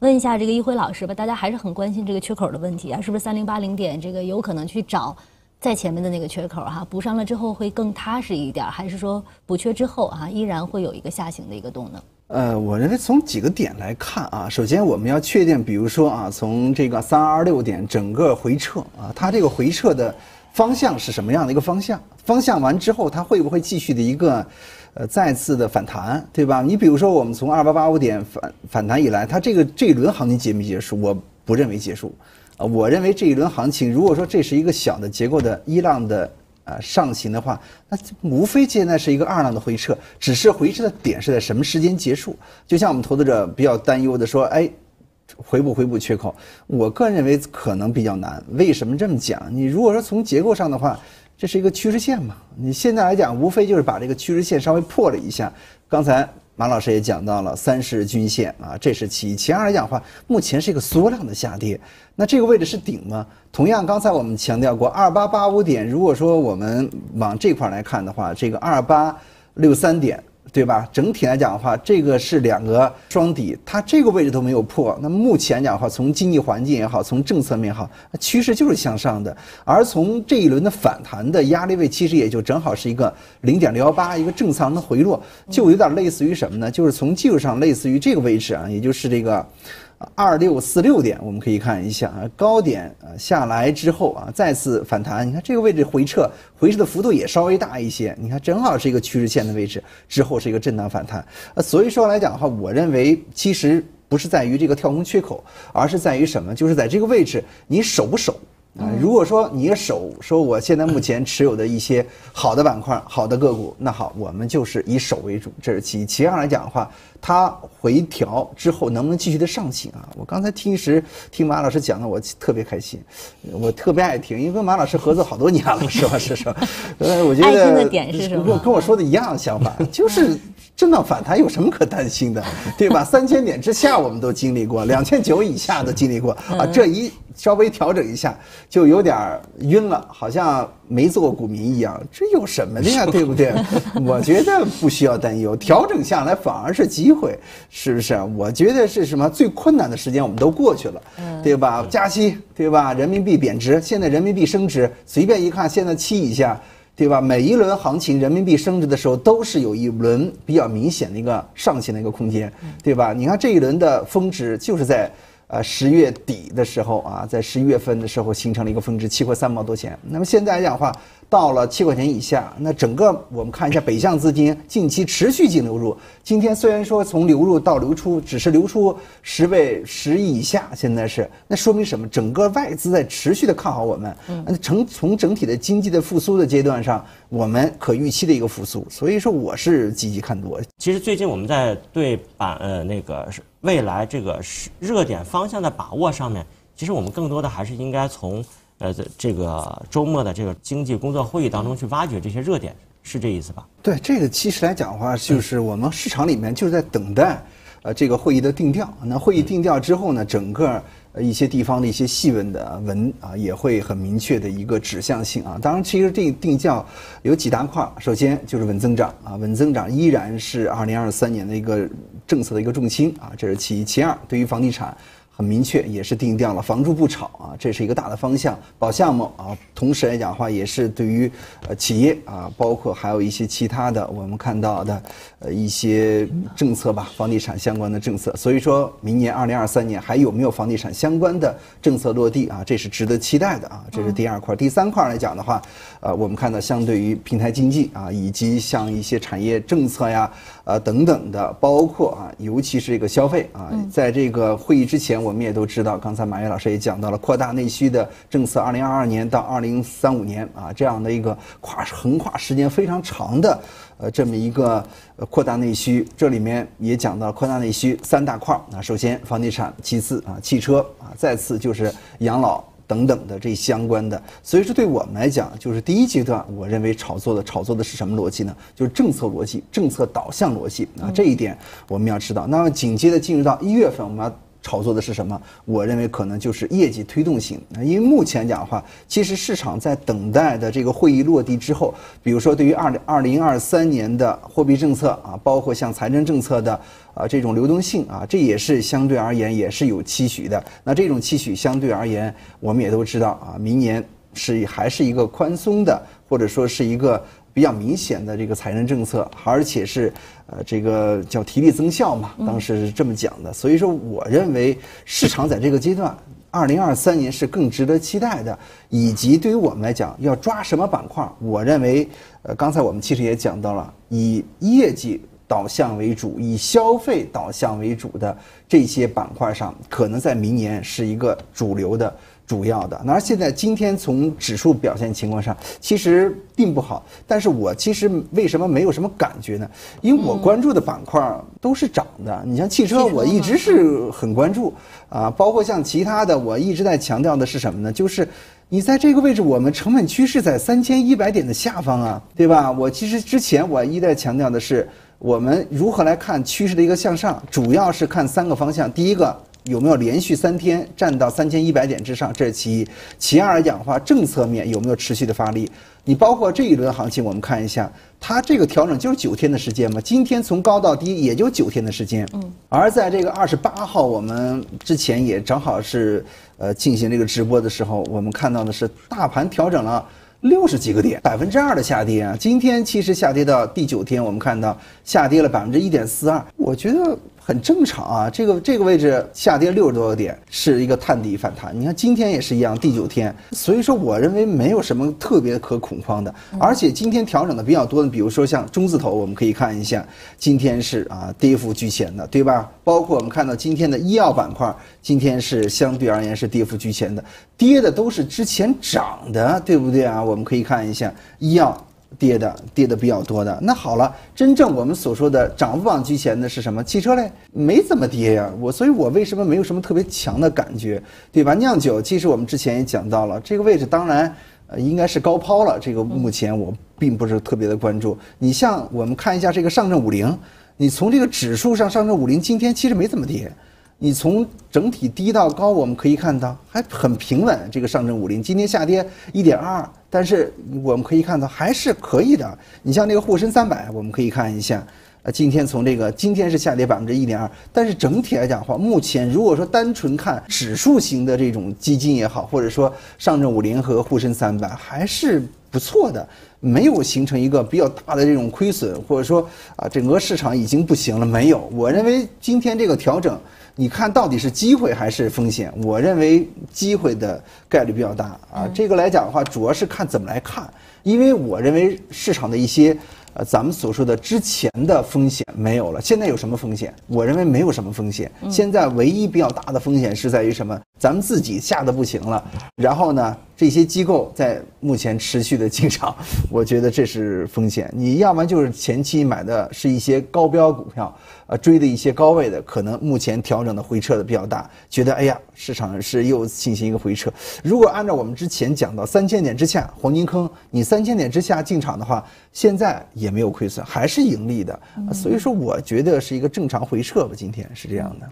问一下这个一辉老师吧，大家还是很关心这个缺口的问题啊，是不是三零八零点这个有可能去找在前面的那个缺口哈，补上了之后会更踏实一点，还是说补缺之后啊依然会有一个下行的一个动能？呃，我认为从几个点来看啊，首先我们要确定，比如说啊，从这个三二六点整个回撤啊，它这个回撤的方向是什么样的一个方向？方向完之后，它会不会继续的一个？呃，再次的反弹，对吧？你比如说，我们从二八八五点反反弹以来，它这个这一轮行情结没结束？我不认为结束，啊，我认为这一轮行情，如果说这是一个小的结构的一浪的呃上行的话，那无非现在是一个二浪的回撤，只是回撤的点是在什么时间结束？就像我们投资者比较担忧的说，哎，回补回补缺口，我个人认为可能比较难。为什么这么讲？你如果说从结构上的话。这是一个趋势线嘛？你现在来讲，无非就是把这个趋势线稍微破了一下。刚才马老师也讲到了三十均线啊，这是其一。其二来讲的话，目前是一个缩量的下跌。那这个位置是顶吗？同样，刚才我们强调过，二八八五点，如果说我们往这块来看的话，这个二八六三点。对吧？整体来讲的话，这个是两个双底，它这个位置都没有破。那目前讲的话，从经济环境也好，从政策面也好，趋势就是向上的。而从这一轮的反弹的压力位，其实也就正好是一个零点六幺八，一个正常的回落，就有点类似于什么呢？就是从技术上类似于这个位置啊，也就是这个。二六四六点，我们可以看一下啊，高点啊下来之后啊，再次反弹。你看这个位置回撤，回撤的幅度也稍微大一些。你看正好是一个趋势线的位置，之后是一个震荡反弹。呃，所以说来讲的话，我认为其实不是在于这个跳空缺口，而是在于什么？就是在这个位置你守不守？啊，如果说你手说我现在目前持有的一些好的板块、好的个股，那好，我们就是以手为主，这是其一。其二来讲的话，它回调之后能不能继续的上行啊？我刚才听时听马老师讲的，我特别开心，我特别爱听，因为跟马老师合作好多年了，实话实说。呃，我觉得爱听的点是什么？跟跟我说的一样的想法，就是震荡反弹有什么可担心的，对吧？三千点之下我们都经历过，两千九以下都经历过啊，这一。稍微调整一下，就有点晕了，好像没做过股民一样。这有什么的呀，对不对？我觉得不需要担忧，调整下来反而是机会，是不是？我觉得是什么？最困难的时间我们都过去了，对吧？加息，对吧？人民币贬值，现在人民币升值，随便一看，现在七以下，对吧？每一轮行情人民币升值的时候，都是有一轮比较明显的一个上行的一个空间，对吧？你看这一轮的峰值就是在。呃，十月底的时候啊，在十一月份的时候形成了一个峰值，七块三毛多钱。那么现在来讲的话，到了七块钱以下，那整个我们看一下北向资金近期持续净流入。今天虽然说从流入到流出只是流出十倍十亿以下，现在是那说明什么？整个外资在持续的看好我们。嗯，成从整体的经济的复苏的阶段上，我们可预期的一个复苏。所以说我是积极看多。其实最近我们在对板呃那个是。未来这个是热点方向的把握上面，其实我们更多的还是应该从呃这个周末的这个经济工作会议当中去挖掘这些热点，是这意思吧？对，这个其实来讲的话，就是我们市场里面就是在等待呃这个会议的定调。那会议定调之后呢，整个。一些地方的一些细问的文啊，也会很明确的一个指向性啊。当然，其实这定调有几大块，首先就是稳增长啊，稳增长依然是二零二三年的一个政策的一个重心啊，这是其一。其二，对于房地产。很明确，也是定调了，房住不炒啊，这是一个大的方向，保项目啊，同时来讲的话，也是对于呃企业啊，包括还有一些其他的我们看到的呃一些政策吧，房地产相关的政策。所以说明年二零二三年还有没有房地产相关的政策落地啊？这是值得期待的啊，这是第二块。第三块来讲的话，呃，我们看到相对于平台经济啊，以及像一些产业政策呀。呃，等等的，包括啊，尤其是这个消费啊，在这个会议之前，我们也都知道，刚才马跃老师也讲到了扩大内需的政策，二零二二年到二零三五年啊，这样的一个跨横跨时间非常长的呃这么一个扩大内需，这里面也讲到扩大内需三大块啊，首先房地产，其次啊汽车啊，再次就是养老。等等的这相关的，所以说对我们来讲，就是第一阶段，我认为炒作的炒作的是什么逻辑呢？就是政策逻辑、政策导向逻辑啊，这一点我们要知道。那么紧接着进入到一月份，我们要。炒作的是什么？我认为可能就是业绩推动性。因为目前讲的话，其实市场在等待的这个会议落地之后，比如说对于二零二零二三年的货币政策啊，包括像财政政策的啊这种流动性啊，这也是相对而言也是有期许的。那这种期许相对而言，我们也都知道啊，明年是还是一个宽松的，或者说是一个。比较明显的这个财政政策，而且是呃这个叫提力增效嘛，当时是这么讲的。所以说，我认为市场在这个阶段，二零二三年是更值得期待的。以及对于我们来讲，要抓什么板块？我认为，呃，刚才我们其实也讲到了，以业绩导向为主、以消费导向为主的这些板块上，可能在明年是一个主流的。主要的，那现在今天从指数表现情况上，其实并不好。但是我其实为什么没有什么感觉呢？因为我关注的板块都是涨的。你像汽车，我一直是很关注啊，包括像其他的，我一直在强调的是什么呢？就是你在这个位置，我们成本趋势在三千一百点的下方啊，对吧？我其实之前我一再强调的是，我们如何来看趋势的一个向上，主要是看三个方向。第一个。有没有连续三天站到三千一百点之上？这是其一。其二来讲的话，政策面有没有持续的发力？你包括这一轮行情，我们看一下，它这个调整就是九天的时间嘛。今天从高到低也就九天的时间。嗯。而在这个二十八号，我们之前也正好是呃进行这个直播的时候，我们看到的是大盘调整了六十几个点，百分之二的下跌啊。今天其实下跌到第九天，我们看到下跌了百分之一点四二。我觉得。很正常啊，这个这个位置下跌六十多个点是一个探底反弹。你看今天也是一样，第九天，所以说我认为没有什么特别可恐慌的。而且今天调整的比较多的，比如说像中字头，我们可以看一下，今天是啊跌幅居前的，对吧？包括我们看到今天的医药板块，今天是相对而言是跌幅居前的，跌的都是之前涨的，对不对啊？我们可以看一下医药。跌的跌的比较多的，那好了，真正我们所说的涨幅榜居前的是什么？汽车类没怎么跌呀，我所以，我为什么没有什么特别强的感觉，对吧？酿酒其实我们之前也讲到了，这个位置当然呃应该是高抛了，这个目前我并不是特别的关注。你像我们看一下这个上证五零，你从这个指数上，上证五零今天其实没怎么跌。你从整体低到高，我们可以看到还很平稳。这个上证五零今天下跌一点二，但是我们可以看到还是可以的。你像那个沪深三百，我们可以看一下，呃，今天从这个今天是下跌百分之一点二，但是整体来讲的话，目前如果说单纯看指数型的这种基金也好，或者说上证五零和沪深三百还是不错的，没有形成一个比较大的这种亏损，或者说啊整个市场已经不行了，没有。我认为今天这个调整。你看到底是机会还是风险？我认为机会的概率比较大啊。这个来讲的话，主要是看怎么来看，因为我认为市场的一些。呃，咱们所说的之前的风险没有了，现在有什么风险？我认为没有什么风险。现在唯一比较大的风险是在于什么？咱们自己吓得不行了，然后呢，这些机构在目前持续的进场，我觉得这是风险。你要么就是前期买的是一些高标股票，呃，追的一些高位的，可能目前调整的回撤的比较大，觉得哎呀，市场是又进行一个回撤。如果按照我们之前讲到三千点之下黄金坑，你三千点之下进场的话，现在也没有亏损，还是盈利的，所以说我觉得是一个正常回撤吧。今天是这样的。